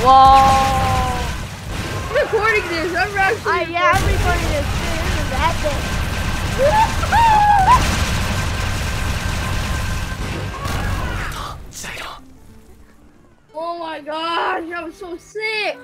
Whoa. I'm recording this. I'm actually. Ah, yeah, I'm recording this. This is epic. Oh my gosh, that was so sick.